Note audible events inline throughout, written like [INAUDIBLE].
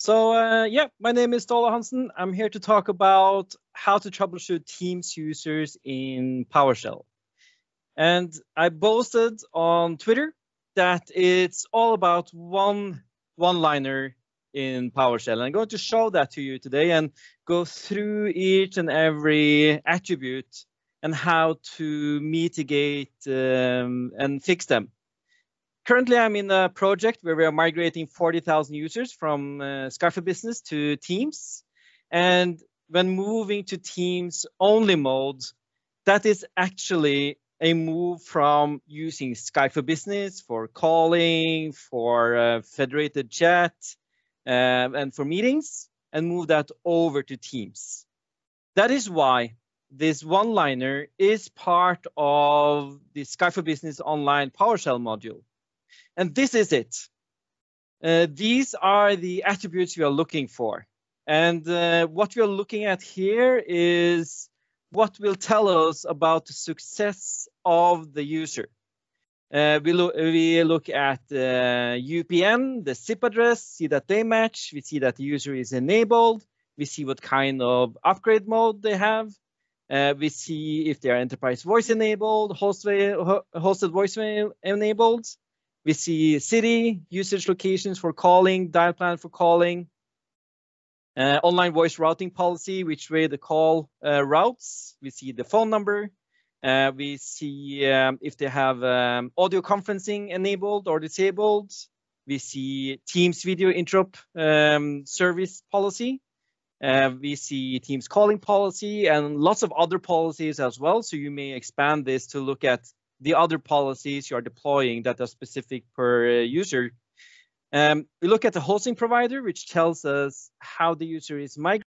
So uh, yeah, my name is Ståle Hansen. I'm here to talk about how to troubleshoot Teams users in PowerShell. And I boasted on Twitter that it's all about one one-liner in PowerShell. And I'm going to show that to you today and go through each and every attribute and how to mitigate um, and fix them. Currently, I'm in a project where we are migrating 40,000 users from uh, for Business to Teams. And when moving to Teams only mode, that is actually a move from using Skype for Business for calling, for uh, federated chat, uh, and for meetings, and move that over to Teams. That is why this one-liner is part of the Skype for Business Online PowerShell module. And this is it. Uh, these are the attributes we are looking for. And uh, what we are looking at here is what will tell us about the success of the user. Uh, we, look, we look at uh, UPN, the SIP address, see that they match. We see that the user is enabled. We see what kind of upgrade mode they have. Uh, we see if they are enterprise voice enabled, host, hosted voicemail enabled. We see city, usage locations for calling, dial plan for calling, uh, online voice routing policy, which way the call uh, routes. We see the phone number. Uh, we see um, if they have um, audio conferencing enabled or disabled. We see Teams video interop um, service policy. Uh, we see Teams calling policy and lots of other policies as well. So you may expand this to look at the other policies you are deploying that are specific per uh, user. Um, we look at the hosting provider, which tells us how the user is migrating.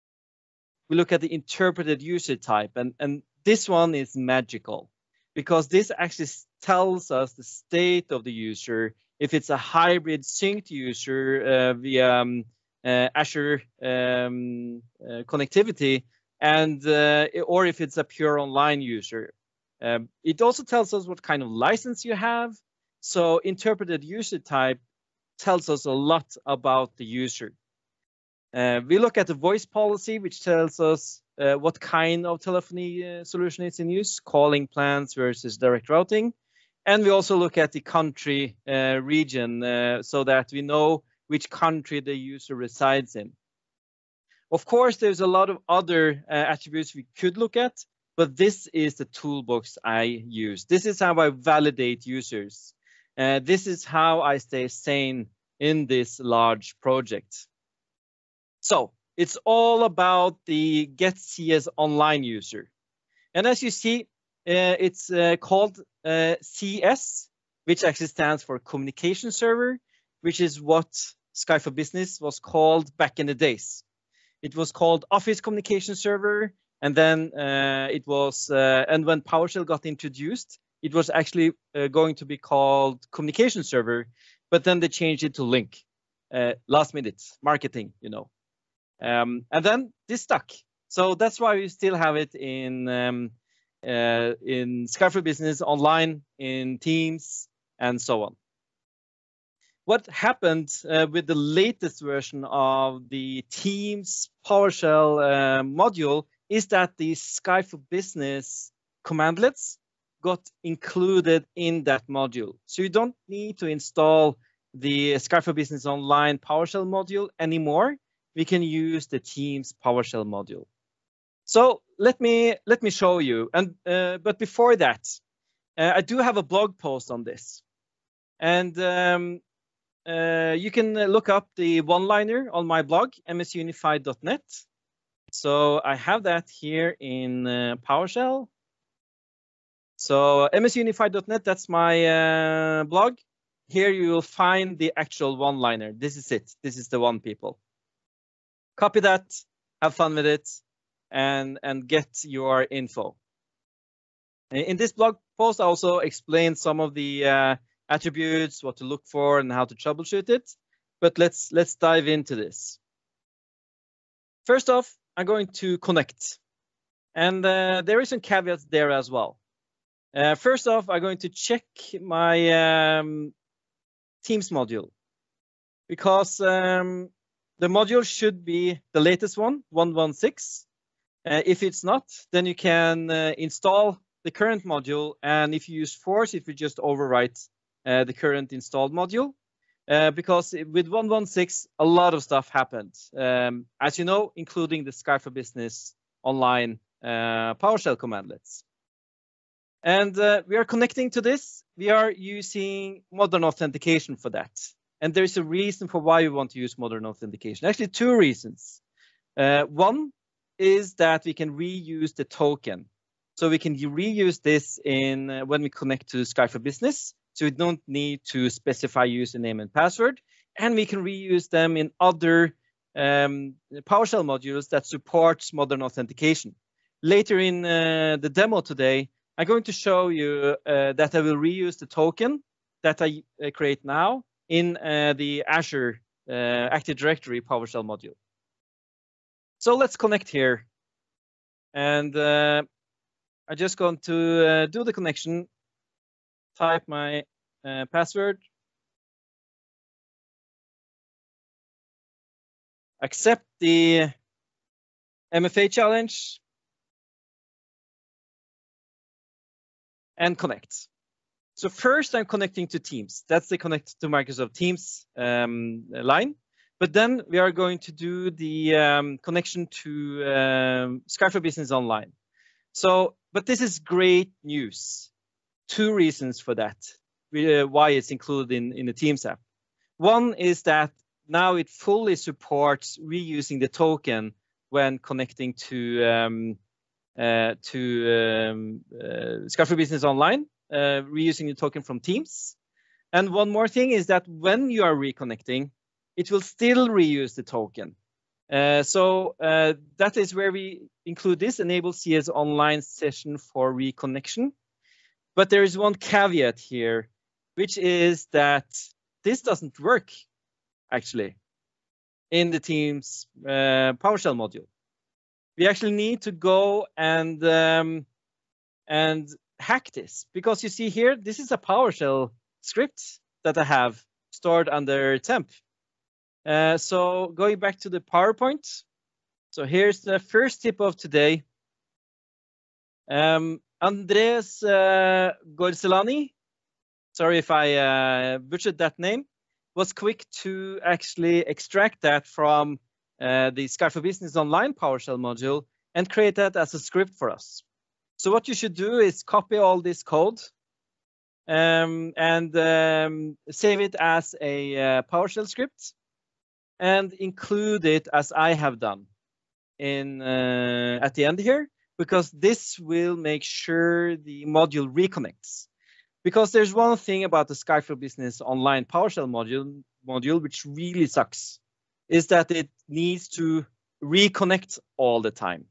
We look at the interpreted user type, and, and this one is magical because this actually tells us the state of the user. If it's a hybrid synced user uh, via um, uh, Azure um, uh, connectivity, and uh, or if it's a pure online user. Um, it also tells us what kind of license you have. So interpreted user type tells us a lot about the user. Uh, we look at the voice policy, which tells us uh, what kind of telephony uh, solution is in use, calling plans versus direct routing. And we also look at the country uh, region uh, so that we know which country the user resides in. Of course, there's a lot of other uh, attributes we could look at, but this is the toolbox I use. This is how I validate users. Uh, this is how I stay sane in this large project. So it's all about the Get CS Online user. And as you see, uh, it's uh, called uh, CS, which actually stands for Communication Server, which is what Skype for Business was called back in the days. It was called Office Communication Server, and then uh, it was, uh, and when PowerShell got introduced, it was actually uh, going to be called Communication Server, but then they changed it to Lync. Last minute marketing, you know. Um, and then this stuck. So that's why we still have it in um, uh, in Business online, in Teams, and so on what happened uh, with the latest version of the Teams PowerShell uh, module is that the Skype for Business commandlets got included in that module. So you don't need to install the Skype for Business Online PowerShell module anymore. We can use the Teams PowerShell module. So let me let me show you. And uh, but before that, uh, I do have a blog post on this. And um, uh, you can look up the one-liner on my blog, msunified.net. So I have that here in uh, PowerShell. So msunified.net, that's my uh, blog. Here you will find the actual one-liner. This is it. This is the one, people. Copy that, have fun with it, and, and get your info. In this blog post, I also explain some of the uh, attributes, what to look for, and how to troubleshoot it. But let's let's dive into this. First off, I'm going to connect, and uh, there is some caveats there as well. Uh, first off, I'm going to check my um, Teams module because um, the module should be the latest one, 116. Uh, if it's not, then you can uh, install the current module. And if you use force, it will just overwrite uh, the current installed module. Uh, because with 116, a lot of stuff happened, um, as you know, including the Skype for Business online uh, PowerShell commandlets. And uh, we are connecting to this. We are using modern authentication for that. And there's a reason for why we want to use modern authentication. Actually, two reasons. Uh, one is that we can reuse the token. So we can reuse this in uh, when we connect to Skype for Business. So we don't need to specify username and password. And we can reuse them in other um, PowerShell modules that supports modern authentication. Later in uh, the demo today, I'm going to show you uh, that I will reuse the token that I uh, create now in uh, the Azure uh, Active Directory PowerShell module. So let's connect here. And uh, I'm just going to do the connection, type my password, accept the MFA challenge, and connect. So first I'm connecting to Teams. That's the connect to Microsoft Teams um, line. But then we are going to do the um, connection to um, Skype for Business Online. So, but this is great news. Two reasons for that, uh, why it's included in, in the Teams app. One is that now it fully supports reusing the token when connecting to um, uh, to um, uh, Business Online, uh, reusing the token from Teams. And one more thing is that when you are reconnecting, it will still reuse the token. Uh, so uh, that is where we include this enable CS online session for reconnection. But there is one caveat here, which is that this doesn't work actually in the Teams uh, PowerShell module we actually need to go and um, and hack this because you see here this is a PowerShell script that I have stored under temp. Uh, so going back to the PowerPoint. So here's the first tip of today. Um, Andres uh, Gorzelany, sorry if I uh, butchered that name, was quick to actually extract that from uh, the Skype for Business Online PowerShell module and create that as a script for us. So what you should do is copy all this code um, and um, save it as a uh, PowerShell script and include it as I have done in uh, at the end here, because this will make sure the module reconnects. Because there's one thing about the for Business Online PowerShell module module which really sucks is that it needs to reconnect all the time.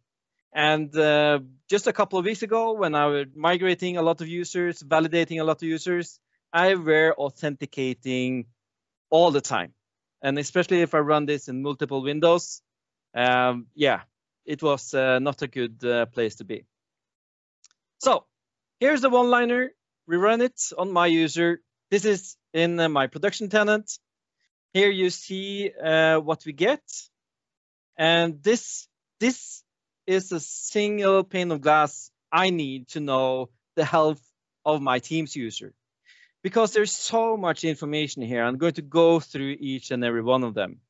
And uh, just a couple of weeks ago, when I was migrating a lot of users, validating a lot of users, I were authenticating all the time. And especially if I run this in multiple windows, um, yeah, it was uh, not a good uh, place to be. So here's the one-liner. We run it on my user. This is in uh, my production tenant. Here you see what we get. And this, this is a single pane of glass I need to know the health of my Teams user. Because there's so much information here, I'm going to go through each and every one of them.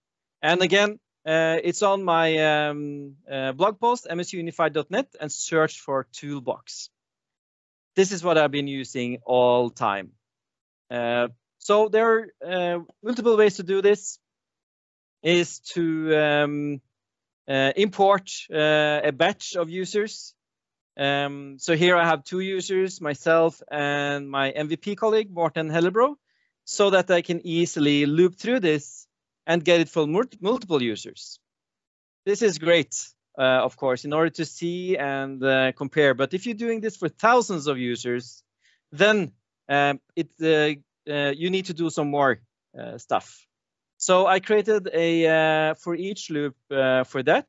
And again, it's on my um, uh, blog post, msunified.net, and search for Toolbox. This is what I've been using all time. Uh, so there are uh, multiple ways to do this. Is to um, uh, import uh, a batch of users. Um, so here I have two users, myself and my MVP colleague, Morten Hellebro, so that I can easily loop through this and get it for multiple users. This is great, uh, of course, in order to see and uh, compare. But if you're doing this for thousands of users, then um, it uh, uh, you need to do some more uh, stuff. So I created a uh, for each loop for that.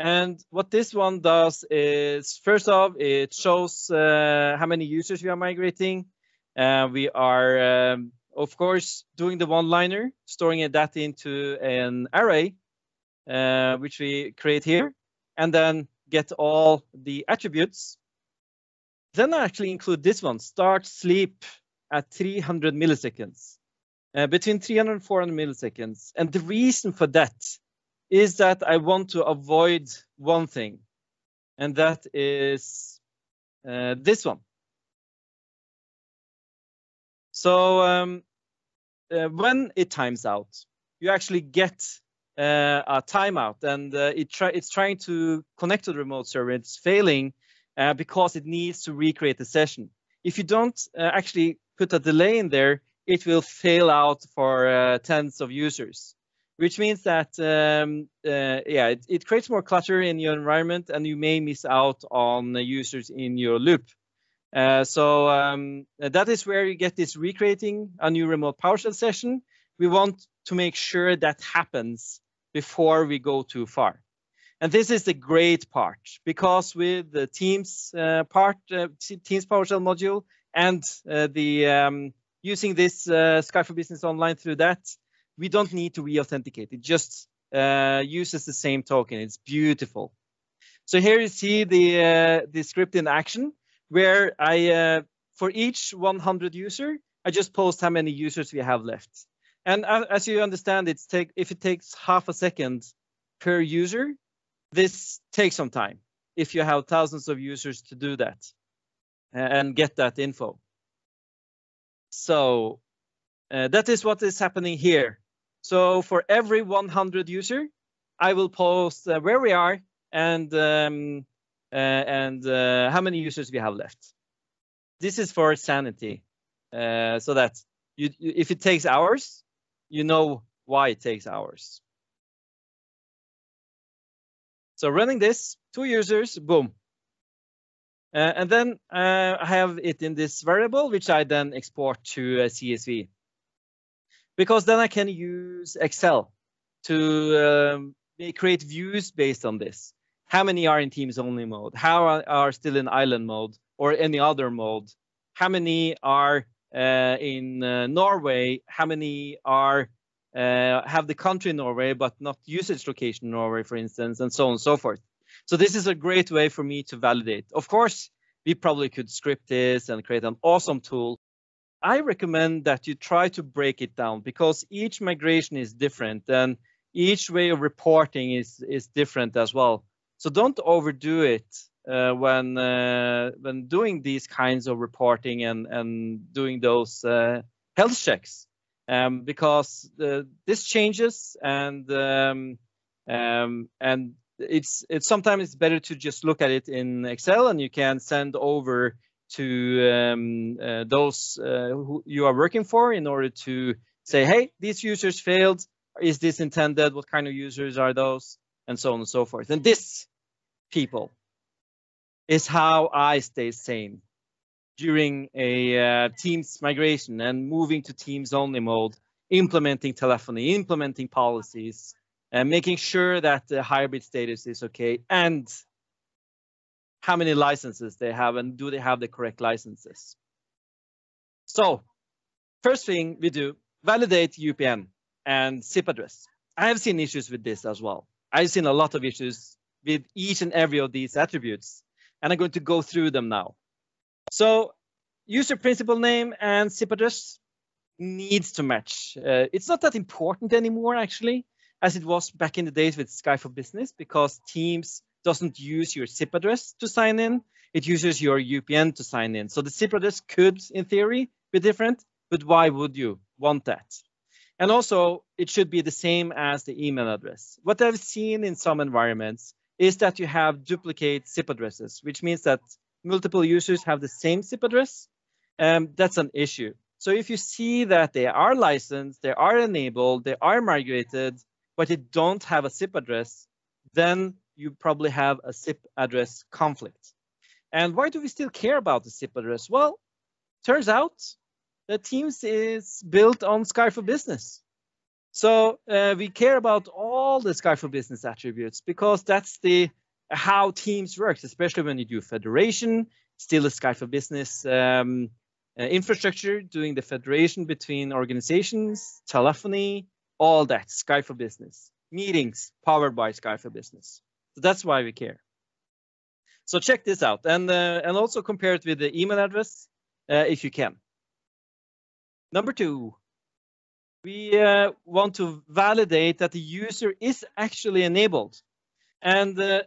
And what this one does is, first off, it shows how many users we are migrating. we are um, of course, doing the one-liner, storing that into an array, uh, which we create here, and then get all the attributes. Then I actually include this one, start sleep at 300 milliseconds, uh, between 300 and 400 milliseconds. And the reason for that is that I want to avoid one thing, and that is uh, this one. So um, uh, when it times out, you actually get uh, a timeout, and uh, it try it's trying to connect to the remote server. It's failing uh, because it needs to recreate the session. If you don't uh, actually put a delay in there, it will fail out for tens of users which means that um, yeah, it, it, creates more clutter in your environment, and you may miss out on users in your loop. Uh, so um, that is where you get this recreating a new remote PowerShell session. We want to make sure that happens before we go too far. And this is the great part because with the Teams uh, part, uh, Teams PowerShell module, and uh, the um, using this uh, Skype for Business Online through that, we don't need to re-authenticate. It just uh, uses the same token. It's beautiful. So here you see the uh, the script in action, where I uh, for each 100 user, I just post how many users we have left. And as you understand, it's take if it takes half a second per user, this takes some time. If you have thousands of users to do that and get that info. So uh, that is what is happening here. So for every 100 user, I will post uh, where we are and um, uh, and uh, how many users we have left. This is for sanity, uh, so that you, if it takes hours, you know why it takes hours. So running this, two users, boom. Uh, and then uh, I have it in this variable, which I then export to a CSV because then I can use Excel to um, create views based on this. How many are in Teams only mode? How are, are still in island mode or any other mode? How many are uh, in uh, Norway? How many are uh, have the country Norway but not usage location Norway, for instance, and so on and so forth. So this is a great way for me to validate. Of course, we probably could script this and create an awesome tool I recommend that you try to break it down because each migration is different and each way of reporting is is different as well. So don't overdo it uh, when uh, when doing these kinds of reporting and and doing those uh, health checks um, because this changes and um, um, and it's it's sometimes it's better to just look at it in Excel and you can send over to um, uh, those uh, who you are working for in order to say, hey, these users failed. Is this intended? What kind of users are those? And so on and so forth. And this, people, is how I stay sane during a uh, Teams migration and moving to Teams only mode, implementing telephony, implementing policies, and making sure that the hybrid status is okay, and how many licenses they have and do they have the correct licenses. So first thing we do, validate UPN and SIP address. I have seen issues with this as well. I've seen a lot of issues with each and every of these attributes, and I'm going to go through them now. So user principal name and SIP address needs to match. Uh, it's not that important anymore, actually, as it was back in the days with Skype for Business, because Teams doesn't use your SIP address to sign in. It uses your UPN to sign in. So the SIP address could, in theory, be different, but why would you want that? And also, it should be the same as the email address. What I've seen in some environments is that you have duplicate SIP addresses, which means that multiple users have the same SIP address. Um, that's an issue. So if you see that they are licensed, they are enabled, they are migrated, but they don't have a SIP address, then you probably have a SIP address conflict. And why do we still care about the SIP address? Well, turns out that Teams is built on Skype for Business. So uh, we care about all the Skype for Business attributes because that's the how Teams works, especially when you do federation, still a Skype for Business um, uh, infrastructure, doing the federation between organizations, telephony, all that, Skype for Business. Meetings powered by Skype for Business. So that's why we care. So check this out and, uh, and also compare it with the email address uh, if you can. Number two, we uh, want to validate that the user is actually enabled. And uh,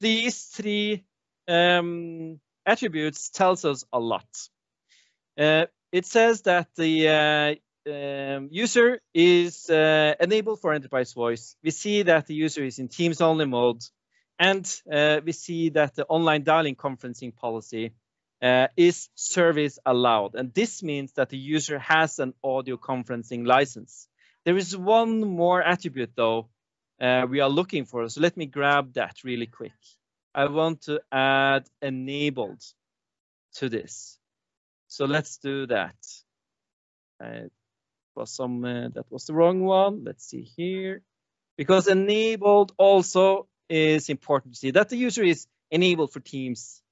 these three um, attributes tells us a lot. Uh, it says that the uh, um, user is uh, enabled for enterprise voice. We see that the user is in Teams only mode, and uh, we see that the online dialing conferencing policy uh, is service allowed. And this means that the user has an audio conferencing license. There is one more attribute though uh, we are looking for. So let me grab that really quick. I want to add enabled to this. So let's do that. Uh, was some uh, that was the wrong one. Let's see here. Because enabled also is important to see that the user is enabled for Teams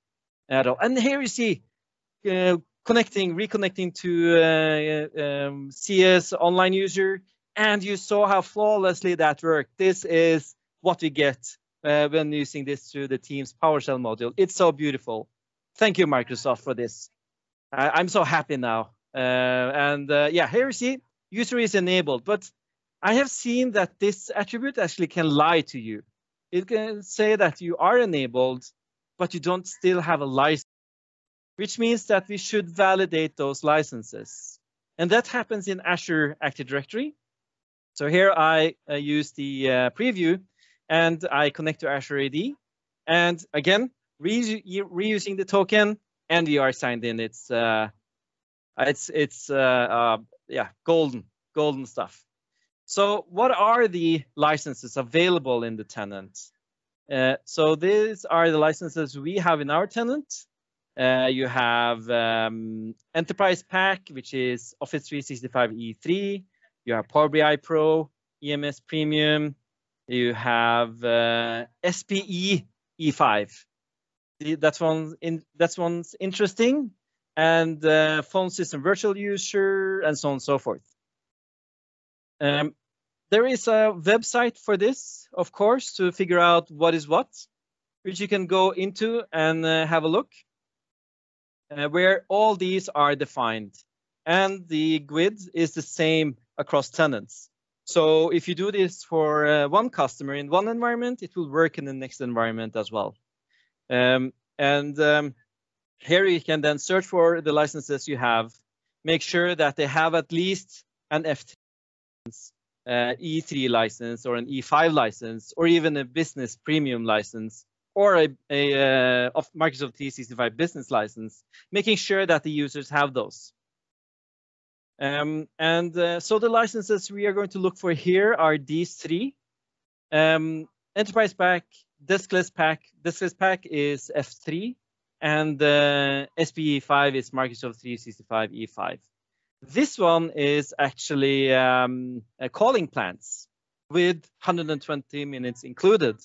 at all. And here you see uh, connecting, reconnecting to uh, um, CS online user, and you saw how flawlessly that worked. This is what we get uh, when using this through the Teams PowerShell module. It's so beautiful. Thank you, Microsoft, for this. I'm so happy now. Uh, and uh, yeah, here you see user is enabled, but I have seen that this attribute actually can lie to you. It can say that you are enabled, but you don't still have a license, which means that we should validate those licenses. And that happens in Azure Active Directory. So here I uh, use the uh, preview and I connect to Azure AD. And again, re reusing the token and we are signed in. It's uh, it's it's uh, uh, yeah golden golden stuff. So what are the licenses available in the tenant? Uh, so these are the licenses we have in our tenant. Uh, you have um, Enterprise Pack, which is Office 365 E3. You have Power BI Pro, EMS Premium. You have uh, SPE E5. That's one. In, that's one's interesting, and uh, phone system virtual user, and so on and so forth. Um, there is a website for this, of course, to figure out what is what, which you can go into and uh, have a look, uh, where all these are defined. And the GUID is the same across tenants. So if you do this for uh, one customer in one environment, it will work in the next environment as well. Um, and um, here you can then search for the licenses you have, make sure that they have at least an F3 uh, E3 license or an E5 license or even a business premium license or a, a uh, of Microsoft 365 business license, making sure that the users have those. Um, and uh, so the licenses we are going to look for here are these three. Um, Enterprise Pack, Deskless Pack. Deskless Pack is F3, and uh, SPE5 is Microsoft 365 E5. This one is actually um, calling plans with 120 minutes included,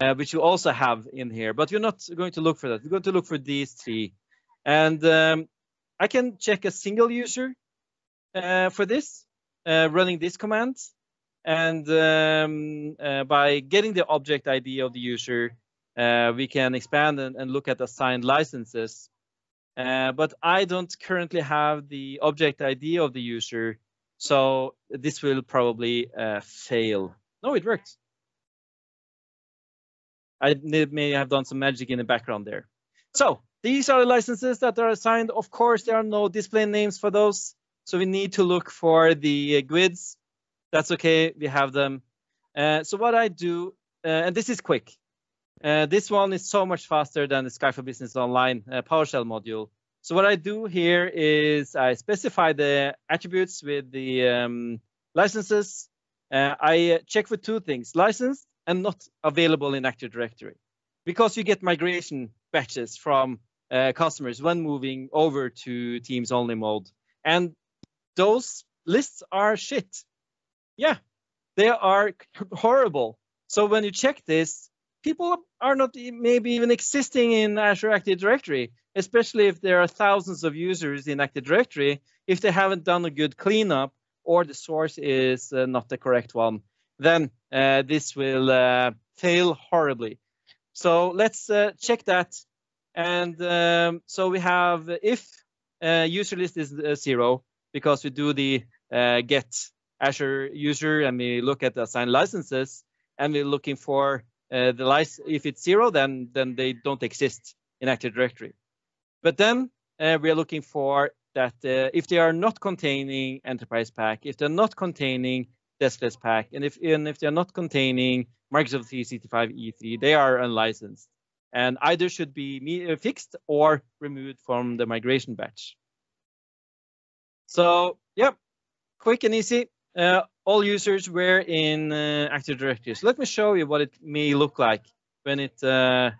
uh, which you also have in here. But you're not going to look for that. You're going to look for these three. And um, I can check a single user uh, for this, uh, running this command. And um, uh, by getting the object ID of the user, uh, we can expand and, and look at assigned licenses uh, but I don't currently have the object ID of the user, so this will probably uh, fail. No, it works. I may have done some magic in the background there. So these are the licenses that are assigned. Of course, there are no display names for those, so we need to look for the uh, GUIDs. That's okay, we have them. Uh, so what I do, uh, and this is quick. Uh, this one is so much faster than the Skype for Business Online uh, PowerShell module. So what I do here is I specify the attributes with the um, licenses. Uh, I check for two things, licensed and not available in Active Directory, because you get migration batches from uh, customers when moving over to Teams only mode. And those lists are shit. Yeah, they are [LAUGHS] horrible. So when you check this, people are not maybe even existing in Azure Active Directory, especially if there are thousands of users in Active Directory, if they haven't done a good cleanup or the source is uh, not the correct one, then uh, this will uh, fail horribly. So let's uh, check that. And um, so we have if uh, user list is uh, zero, because we do the get Azure user and we look at the assigned licenses, and we're looking for uh, the license. If it's zero, then then they don't exist in Active Directory. But then uh, we are looking for that uh, if they are not containing Enterprise Pack, if they're not containing Deskless Pack, and if and if they're not containing Microsoft 365 E3, they are unlicensed and either should be uh, fixed or removed from the migration batch. So, yep, quick and easy. Uh, all users were in uh, Active Directory. So let me show you what it may look like when it uh,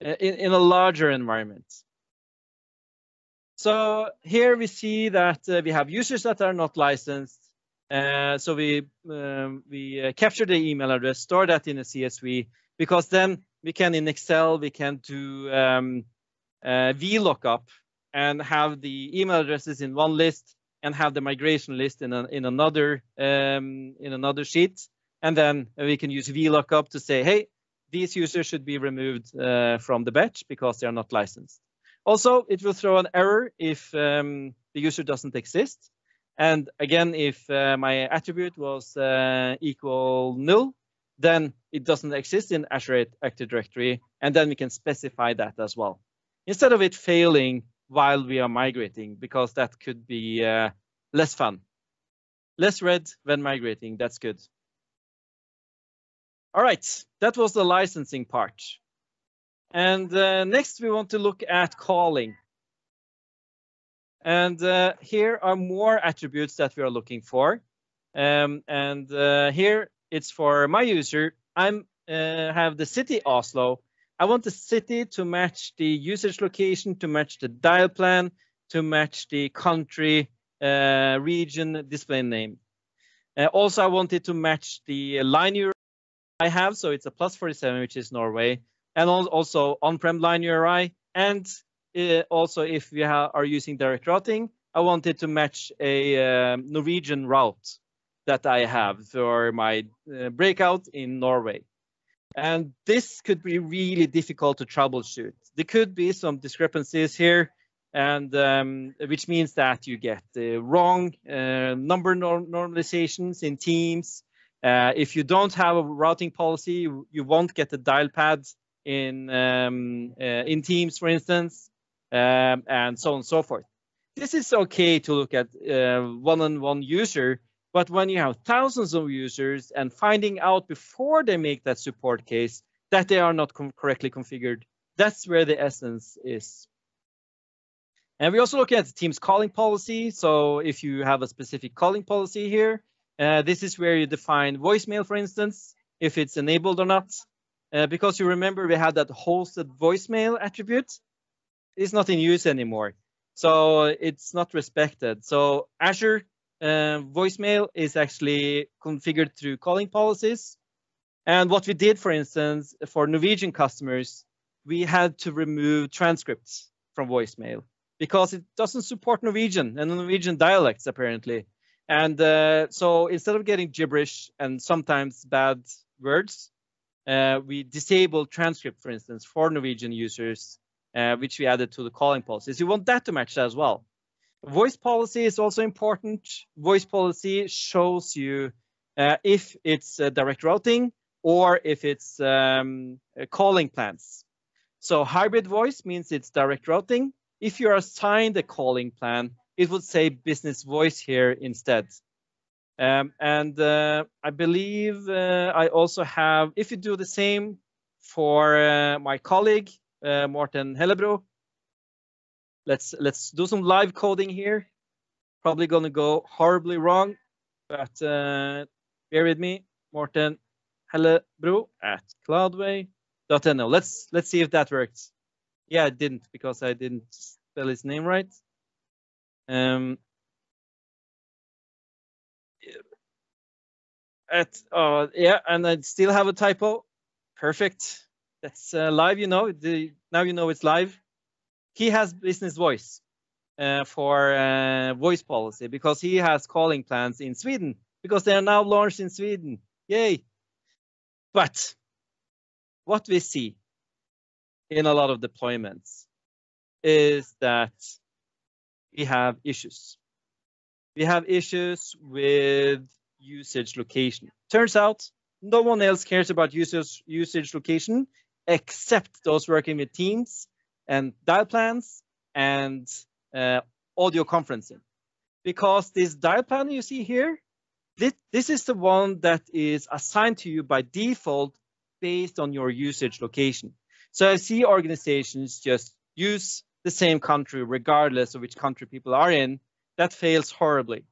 in, in a larger environment. So here we see that uh, we have users that are not licensed. Uh, so we um, we uh, capture the email address, store that in a CSV, because then we can in Excel we can do um, VLOOKUP and have the email addresses in one list and have the migration list in, a, in another um, in another sheet. And then we can use VLOOKUP to say, hey, these users should be removed uh, from the batch because they are not licensed. Also, it will throw an error if um, the user doesn't exist. And again, if uh, my attribute was uh, equal null, then it doesn't exist in Azure Active Directory, and then we can specify that as well. Instead of it failing while we are migrating because that could be uh, less fun. Less red when migrating, that's good. All right, that was the licensing part. And uh, next we want to look at calling. And uh, here are more attributes that we are looking for. Um, and uh, here it's for my user. I'm uh, have the city Oslo I want the city to match the usage location, to match the dial plan, to match the country, uh, region, display name. Uh, also, I wanted to match the line URI I have, so it's a plus 47, which is Norway, and also on-prem line URI. And uh, also, if we are using direct routing, I wanted to match a um, Norwegian route that I have for my uh, breakout in Norway. And this could be really difficult to troubleshoot. There could be some discrepancies here, and um, which means that you get the wrong uh, number norm normalizations in Teams. Uh, if you don't have a routing policy, you, won't get the dial pads in um, uh, in Teams, for instance, um, and so on and so forth. This is okay to look at uh, one-on-one -on -one user, but when you have thousands of users and finding out before they make that support case that they are not correctly configured, that's where the essence is. And we also look at the team's calling policy. So if you have a specific calling policy here, uh, this is where you define voicemail, for instance, if it's enabled or not. Uh, because you remember we had that hosted voicemail attribute. It's not in use anymore. So it's not respected. So Azure uh, voicemail is actually configured through calling policies. And what we did, for instance, for Norwegian customers, we had to remove transcripts from voicemail because it doesn't support Norwegian and Norwegian dialects, apparently. And uh, so instead of getting gibberish and sometimes bad words, uh, we disabled transcript, for instance, for Norwegian users, uh, which we added to the calling policies. You want that to match as well. Voice policy is also important. Voice policy shows you uh, if it's uh, direct routing or if it's um, uh, calling plans. So hybrid voice means it's direct routing. If you're assigned a calling plan, it would say business voice here instead. Um, and uh, I believe uh, I also have, if you do the same for uh, my colleague, Morten Hellebro, let's let's do some live coding here. Probably gonna go horribly wrong, but uh, bear with me. Morten Hellebro at cloudway.no. Let's let's see if that works. Yeah, it didn't because I didn't spell his name right. Um, at uh, yeah, and I still have a typo. perfect. That's uh, live, you know. The, now you know it's live. He has business voice uh, for uh, voice policy because he has calling plans in Sweden because they are now launched in Sweden. Yay! But what we see in a lot of deployments is that we have issues. We have issues with usage location. Turns out no one else cares about usage usage location except those working with Teams and dial plans and uh, audio conferencing. Because this dial plan you see here, this, this is the one that is assigned to you by default based on your usage location. So I see organizations just use the same country regardless of which country people are in. That fails horribly.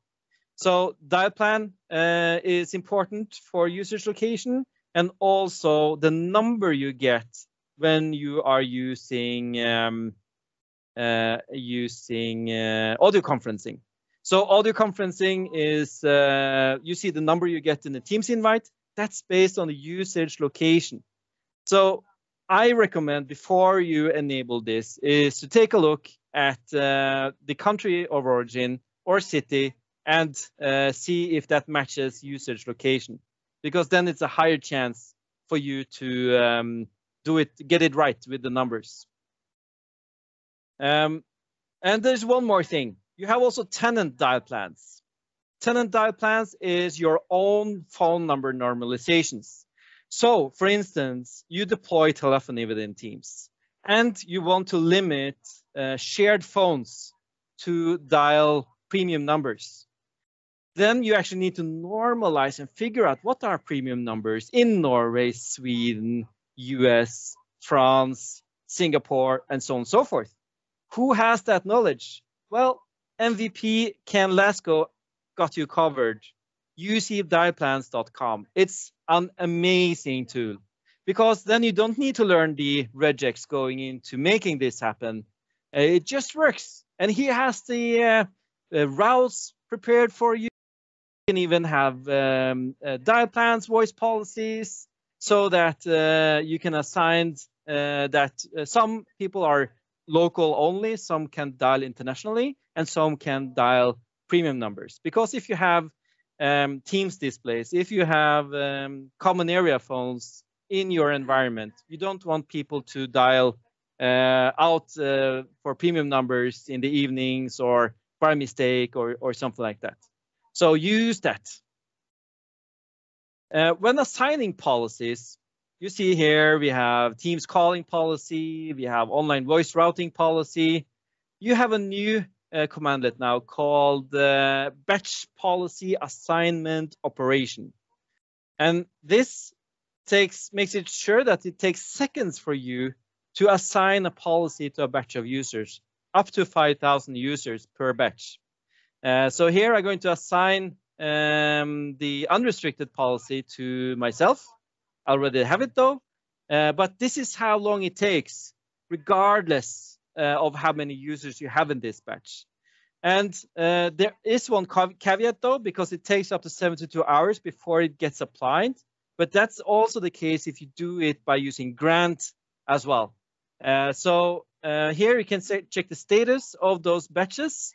So dial plan uh, is important for usage location and also the number you get when you are using um, uh, using uh, audio conferencing. So audio conferencing is uh, you see the number you get in the Teams invite. That's based on the usage location. So I recommend before you enable this is to take a look at uh, the country of origin or city and uh, see if that matches usage location because then it's a higher chance for you to um, do it, get it right with the numbers. Um, and there's one more thing. You have also tenant dial plans. Tenant dial plans is your own phone number normalizations. So, for instance, you deploy telephony within Teams and you want to limit uh, shared phones to dial premium numbers. Then you actually need to normalize and figure out what are premium numbers in Norway, Sweden, US, France, Singapore, and so on and so forth. Who has that knowledge? Well, MVP Ken Lasko got you covered. UCDialplans.com. It's an amazing tool because then you don't need to learn the regex going into making this happen. Uh, it just works. And he has the uh, uh, routes prepared for you. You can even have um, uh, dial plans, voice policies, so that uh, you can assign uh, that some people are local only, some can dial internationally, and some can dial premium numbers. Because if you have um, Teams displays, if you have um, common area phones in your environment, you don't want people to dial uh, out uh, for premium numbers in the evenings or by mistake or, or something like that. So use that. Uh, when assigning policies, you see here we have Teams calling policy, we have online voice routing policy. You have a new uh, commandlet now called uh, batch policy assignment operation. And this takes makes it sure that it takes seconds for you to assign a policy to a batch of users, up to 5,000 users per batch. Uh, so here I'm going to assign um, the unrestricted policy to myself. I already have it though, uh, but this is how long it takes, regardless uh, of how many users you have in this batch. And uh, there is one caveat though, because it takes up to 72 hours before it gets applied. But that's also the case if you do it by using grant as well. Uh, so uh, here you can say, check the status of those batches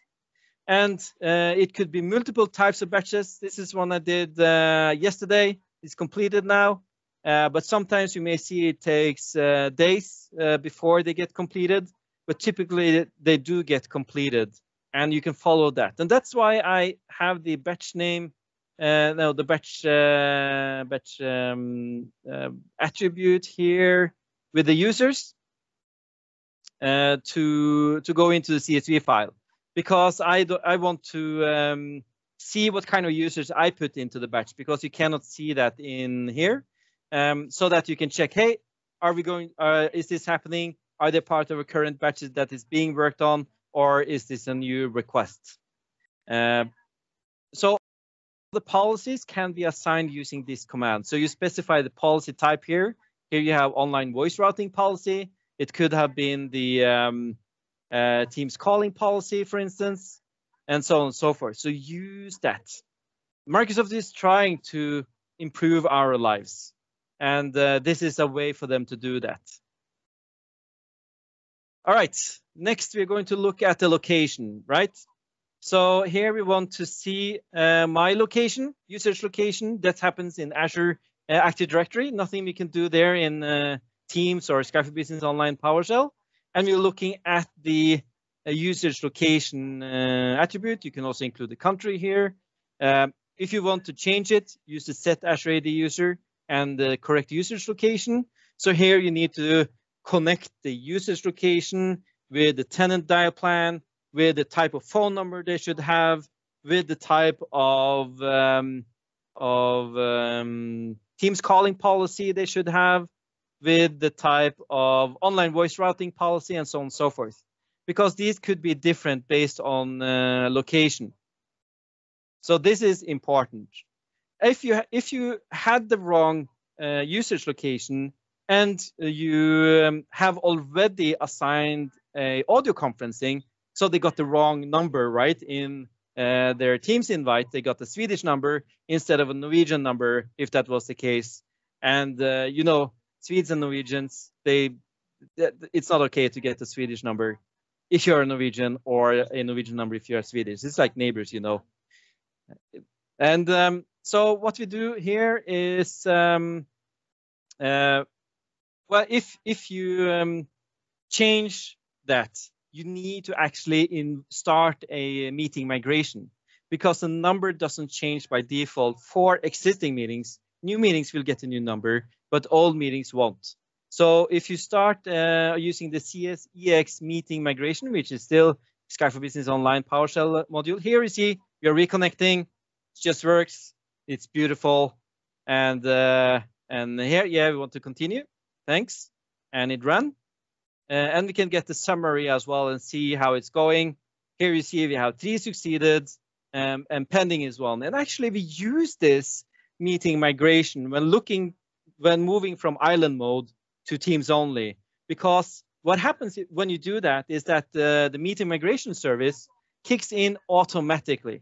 and uh, it could be multiple types of batches. This is one I did uh, yesterday. It's completed now, uh, but sometimes you may see it takes uh, days uh, before they get completed, but typically they do get completed and you can follow that. And that's why I have the batch name, uh, no, the batch, batch um, attribute here with the users to, to go into the CSV file because I do, I want to um, see what kind of users I put into the batch because you cannot see that in here. Um, so that you can check, hey, are we going, uh, is this happening? Are they part of a current batch that is being worked on or is this a new request? Uh, so the policies can be assigned using this command. So you specify the policy type here. Here you have online voice routing policy. It could have been the um, uh, Teams calling policy, for instance, and so on and so forth. So use that. Microsoft is trying to improve our lives. And uh, this is a way for them to do that. All right, next we're going to look at the location, right? So here we want to see uh, my location, usage location. That happens in Azure uh, Active Directory. Nothing we can do there in uh, Teams or Skype Business Online PowerShell. And we're looking at the uh, usage location uh, attribute. You can also include the country here. Um, if you want to change it, use the set Azure AD user and the correct usage location. So here you need to connect the usage location with the tenant dial plan, with the type of phone number they should have, with the type of um, of um, Teams calling policy they should have, with the type of online voice routing policy, and so on and so forth. Because these could be different based on uh, location. So this is important. If you if you had the wrong uh, usage location and you um, have already assigned a audio conferencing, so they got the wrong number, right? In uh, their Teams invite, they got the Swedish number instead of a Norwegian number, if that was the case. And uh, you know, Swedes and Norwegians, they it's not okay to get a Swedish number if you're a Norwegian or a Norwegian number if you're Swedish. It's like neighbors, you know. And um, so what we do here is, um, uh, well, if if you um, change that you need to actually in start a meeting migration because the number doesn't change by default for existing meetings. New meetings will get a new number, but old meetings won't. So if you start uh, using the CSEX meeting migration, which is still Skype for Business Online PowerShell module, here you see you're reconnecting. It just works. It's beautiful. And uh, and here, yeah, we want to continue. Thanks. And it ran. Uh, and we can get the summary as well and see how it's going. Here you see we have three succeeded um, and pending is one. And actually we use this meeting migration when looking, when moving from island mode to teams only, because what happens when you do that is that uh, the meeting migration service kicks in automatically.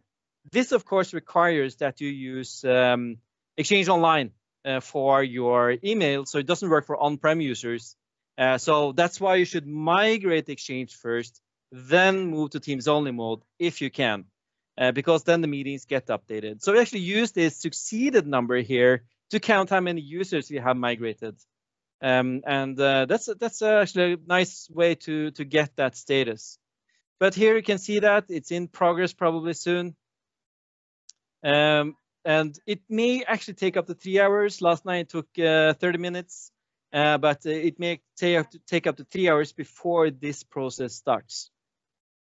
This, of course, requires that you use um, Exchange Online uh, for your email, so it doesn't work for on-prem users. Uh, so that's why you should migrate Exchange first, then move to Teams only mode if you can, uh, because then the meetings get updated. So we actually use this succeeded number here to count how many users we have migrated. Um, and uh, that's that's actually a nice way to to get that status. But here you can see that it's in progress probably soon. Um, and it may actually take up to three hours. Last night it took uh, 30 minutes uh, but uh, it may take, take up to three hours before this process starts.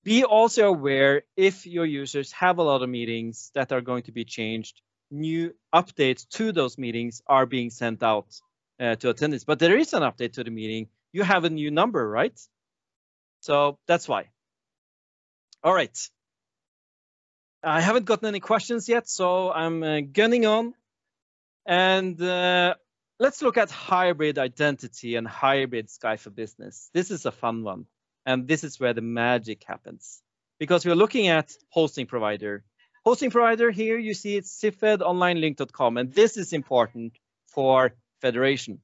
Be also aware if your users have a lot of meetings that are going to be changed, new updates to those meetings are being sent out uh, to attendees. But there is an update to the meeting. You have a new number, right? So that's why. All right. I haven't gotten any questions yet, so I'm uh, gunning on. And uh, let's look at hybrid identity and hybrid Skype for Business. This is a fun one. And this is where the magic happens. Because we're looking at hosting provider. Hosting provider here, you see it's sipfed.online.lync.com. And this is important for federation.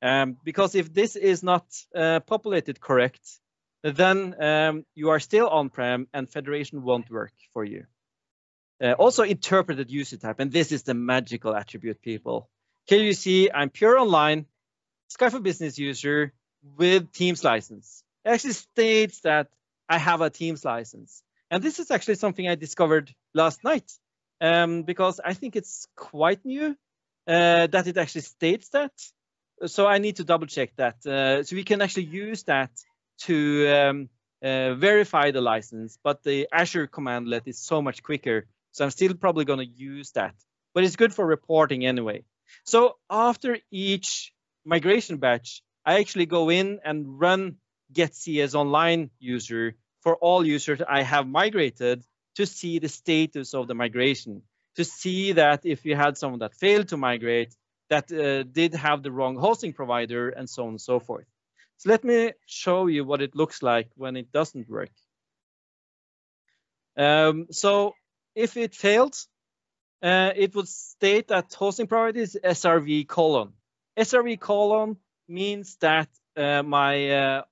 Um, because if this is not uh, populated correct, then um, you are still on-prem and federation won't work for you. Uh, also interpreted user type, and this is the magical attribute, people. Here you see I'm pure online, Skype for Business user with Teams license. Actually states that I have a Teams license. And this is actually something I discovered last night um, because I think it's quite new uh, that it actually states that. So I need to double check that. Uh, so we can actually use that to um, uh, verify the license, but the Azure commandlet is so much quicker. So I'm still probably going to use that, but it's good for reporting anyway. So after each migration batch, I actually go in and run get CS online user for all users I have migrated to see the status of the migration, to see that if you had someone that failed to migrate, that uh, did have the wrong hosting provider, and so on and so forth. So let me show you what it looks like when it doesn't work. Um, so if it failed, uh, it would state that hosting provider is SRV colon. SRV colon means that uh, my uh,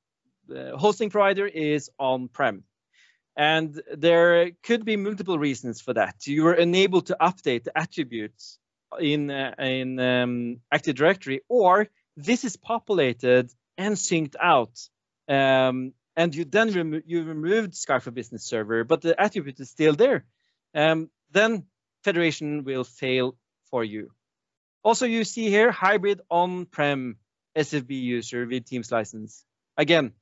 hosting provider is on-prem. And there could be multiple reasons for that. You were unable to update the attributes in, uh, in um, Active Directory, or this is populated and synced out. Um, and you then remo you removed Skype for Business Server, but the attribute is still there. Um, then Federation will fail for you. Also, you see here hybrid on-prem SFB user with Teams license. Again,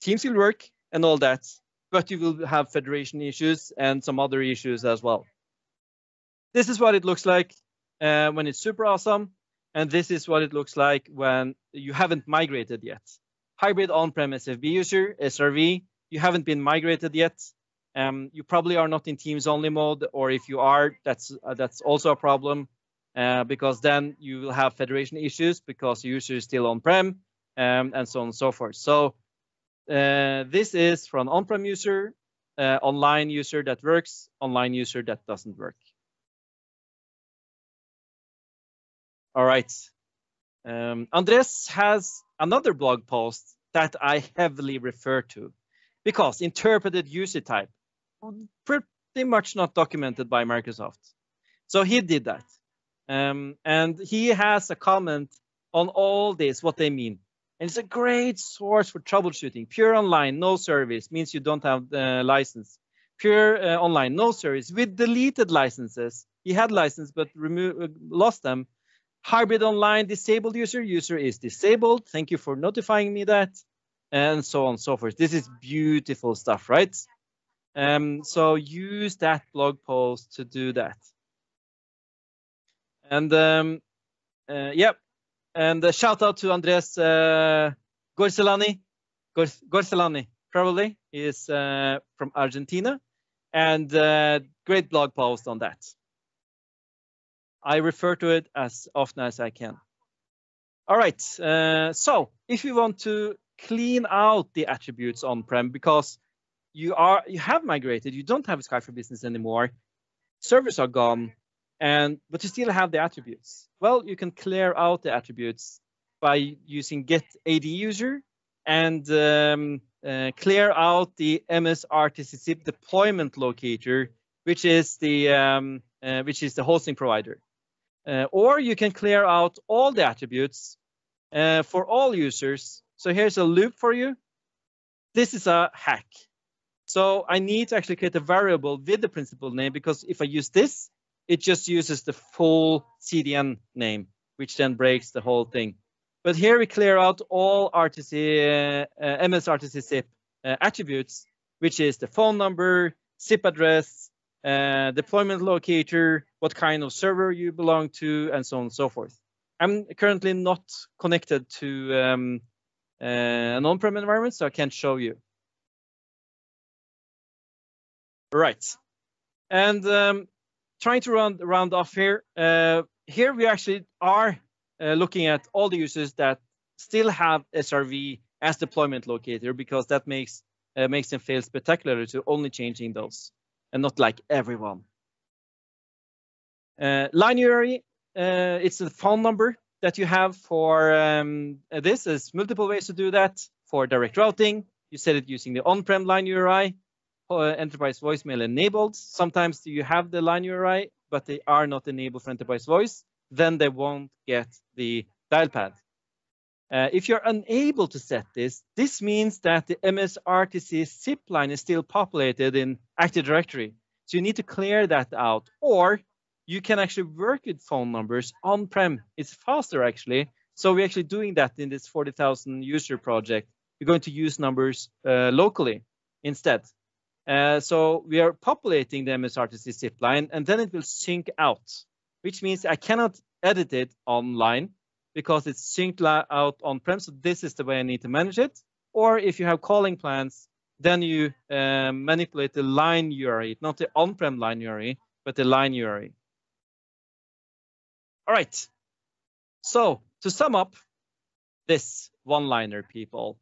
Teams will work and all that, but you will have federation issues and some other issues as well. This is what it looks like uh, when it's super awesome. And this is what it looks like when you haven't migrated yet. Hybrid on-prem SFB user, SRV, you haven't been migrated yet. Um, you probably are not in Teams only mode, or if you are, that's uh, that's also a problem uh, because then you will have federation issues because the user is still on-prem um, and so on and so forth. So uh, this is from on-prem user, uh, online user that works, online user that doesn't work. All right. Um, Andres has another blog post that I heavily refer to because interpreted user type, pretty much not documented by Microsoft. So he did that. Um, and he has a comment on all this, what they mean. And it's a great source for troubleshooting. Pure online, no service means you don't have the license. Pure uh, online, no service with deleted licenses. He had license but removed, uh, lost them. Hybrid online, disabled user, user is disabled. Thank you for notifying me that, and so on and so forth. This is beautiful stuff, right? Um, so use that blog post to do that. And um, uh, yep, and a shout out to Andres uh. Gorzelany, probably. He is uh, from Argentina. And uh, great blog post on that. I refer to it as often as I can. All right. Uh, so if you want to clean out the attributes on-prem because you are you have migrated, you don't have Skype for Business anymore, servers are gone, and but you still have the attributes. Well, you can clear out the attributes by using get AD user and um, uh, clear out the MSRTC deployment locator, which is the um, uh, which is the hosting provider. Uh, or you can clear out all the attributes uh, for all users. So here's a loop for you. This is a hack. So I need to actually create a variable with the principal name because if I use this, it just uses the full CDN name, which then breaks the whole thing. But here we clear out all RTC, uh, uh SIP uh, attributes, which is the phone number, SIP address, uh, deployment locator, what kind of server you belong to, and so on and so forth. I'm currently not connected to um, uh, an on-prem environment, so I can't show you. Right. And um, trying to round, round off here, uh, here we actually are uh, looking at all the users that still have SRV as deployment locator because that makes uh, makes them fail spectacularly to only changing those and not like everyone. Uh, line URI, uh, it's the phone number that you have for um, this. There's multiple ways to do that. For direct routing, you set it using the on-prem line URI enterprise voicemail enabled. Sometimes you have the line URI, but they are not enabled for enterprise voice. Then they won't get the dial pad. Uh, if you're unable to set this, this means that the MSRTC SIP line is still populated in Active Directory. So you need to clear that out. Or you can actually work with phone numbers on-prem. It's faster actually. So we're actually doing that in this 40,000 user project. We're going to use numbers uh, locally instead. Uh, so we are populating the MSRTC SIP line and then it will sync out, which means I cannot edit it online because it's synced out on-prem. So this is the way I need to manage it. Or if you have calling plans, then you uh, manipulate the line URI, not the on-prem line URI, but the line URI. All right. So to sum up this one-liner, people,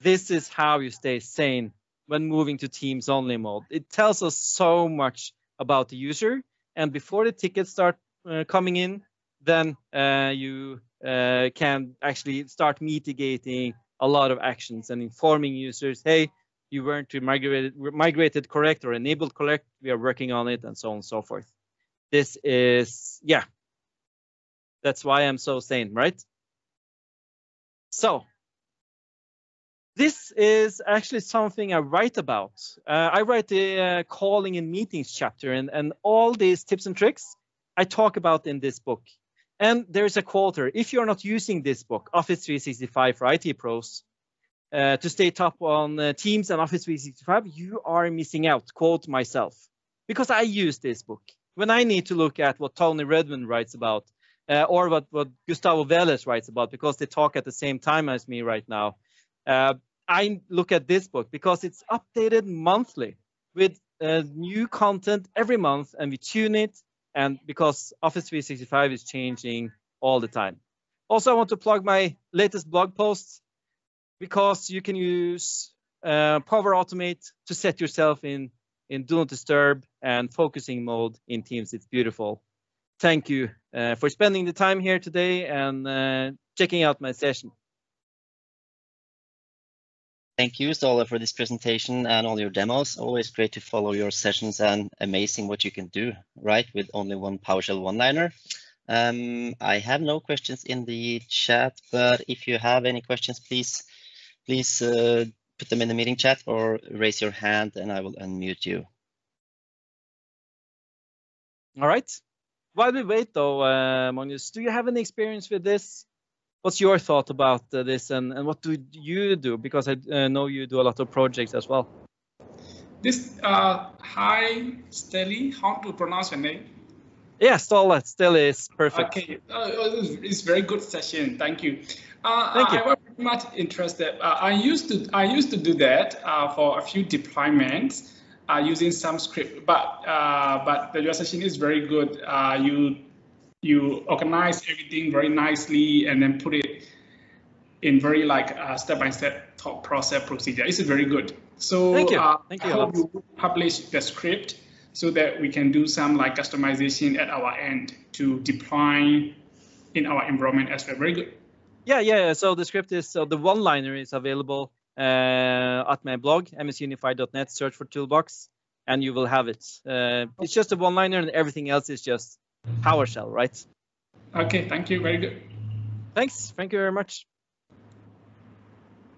this is how you stay sane when moving to Teams only mode. It tells us so much about the user. And before the tickets start uh, coming in, then uh, you uh, can actually start mitigating a lot of actions and informing users, hey, you weren't migrated, migrated correct or enabled correct. We are working on it and so on and so forth. This is, yeah, that's why I'm so sane, right? So this is actually something I write about. Uh, I write the uh, calling and meetings chapter, and, and all these tips and tricks I talk about in this book. And there's a quote If you're not using this book, Office 365 for IT pros, uh, to stay top on uh, Teams and Office 365, you are missing out. Quote myself, because I use this book when I need to look at what Tony Redmond writes about, uh, or what what Gustavo Vélez writes about, because they talk at the same time as me right now. Uh, I look at this book because it's updated monthly with uh, new content every month, and we tune it. And because Office 365 is changing all the time. Also, I want to plug my latest blog posts because you can use uh, Power Automate to set yourself in in Do Not Disturb and focusing mode in Teams. It's beautiful. Thank you uh, for spending the time here today and uh, checking out my session. Thank you, Ståle, for this presentation and all your demos. Always great to follow your sessions and amazing what you can do, right, with only one PowerShell one-liner. Um, I have no questions in the chat, but if you have any questions, please, please uh, put them in the meeting chat or raise your hand and I will unmute you. All right. While we wait though, uh, Magnus, do you have any experience with this? What's your thought about uh, this and, and what do you do? Because I uh, know you do a lot of projects as well. This, uh, hi, Steli, how to pronounce your name? Yeah, Ståle, Steli is perfect. Okay, uh, it's very good session. Thank you. Uh, Thank you. I was very much interested. Uh, I used to I used to do that uh, for a few deployments uh, using some script, but uh, but the, your session is very good. Uh, you you organize everything very nicely and then put it in very like uh, step-by-step thought process procedure. It's very good. So thank you. Uh, thank you. I hope you publish the script so that we can do some like customization at our end to deploy in our environment as well. Very good. Yeah, yeah. So the script is so the one-liner is available uh, at my blog msunified.net. Search for Toolbox, and you will have it. Uh, it's just a one-liner, and everything else is just PowerShell, right? Okay, thank you. Very good. Thanks. Thank you very much.